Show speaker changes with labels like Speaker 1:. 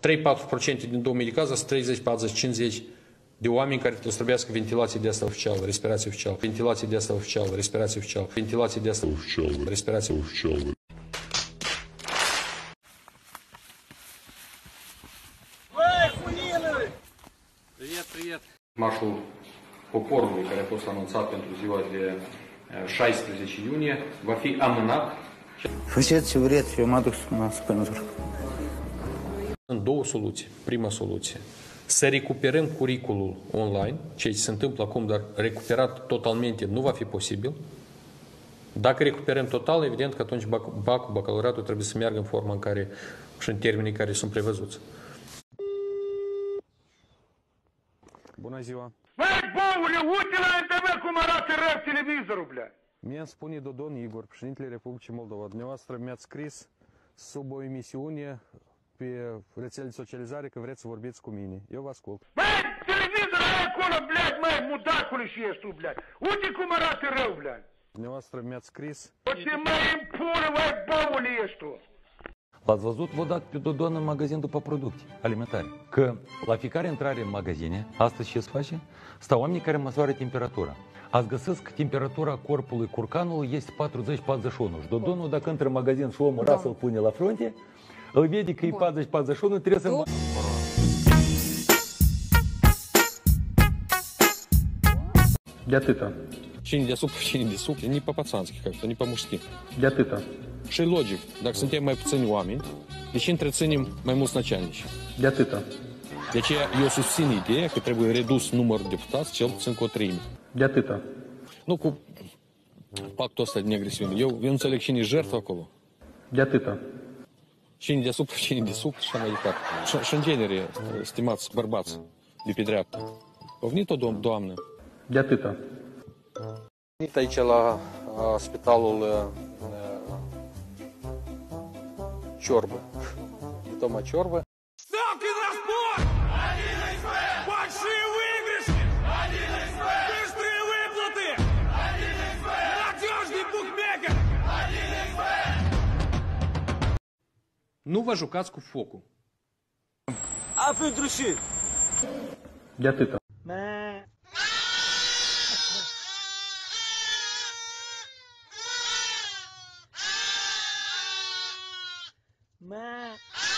Speaker 1: 3-4% din 2000 de cazuri, 30, 40, 50 de oameni care trebuie să trebuiască ventilație de asta oficială, respirație oficială, ventilație de asta oficială, respirație oficială, ventilație de asta oficială, respirație oficială. Привет, привет. Маршал poporului care a fost anunțat pentru ziua de 16 iunie va fi amânat. Faceți vred și eu mă duc să mă spânzur. Sunt două soluții. Prima soluție, să recuperăm curiculul online, ceea ce se întâmplă acum, dar recuperat totalmente nu va fi posibil. Dacă recuperăm total, evident că atunci bacul, bacalaureatul trebuie să meargă în forma în care și în termenii care sunt prevăzuți. Bună ziua! Băi, băule, uite-la NTV cum arată rău televizorul, blea! Mi-a spune Dodon Igor, președintele Republicii Moldova. Dumneavoastră mi-ați scris sub o emisiune pe rețele de socializare că vreți să vorbiți cu mine. Eu vă ascult. Bă, televizor acolo, blядь, mai mudacule și ești tu, blядь. Uite cum arată rău, blядь. Dumneavoastră mi-ați scris. O ce mai în pură, mai băule ești tu. L-ați văzut vădat pe Dodon în magazin după producte alimentare. Că la fiecare intrare în magazine, astăzi ce se face? Stau oamenii care măsoară temperatura. Ați găsit că temperatura corpului curcanului este 40-41. Și Dodonul, dacă intră în magazin și omul da. să-l pune la frunte, Лебедик и падать, падать. Зашел на трезвом... Для ты-то. Печенье для супа, печенье для супа. Не по-пацански как-то, не по-мужски. Для ты-то. Шей лоджик, так сентем май пацаню вами. Печень треценим моему сначальничу. Для ты-то. Для e o susțin ideea că trebuie redus numărul deputați cel puțin cu o treime. De atâta. Nu cu не ăsta Я negresiune. Eu, eu înțeleg cine e jertfă acolo. Чине для супа, чине для супа, що не лікар. Шендженері э, стімац барбац ліпідряд. Повні то дом доамне. Я тита. Тайчала спиталули э, чорби. Тома чорби. Nu vă jucați cu focul. A pentru și! De atâta. Mă... Mă...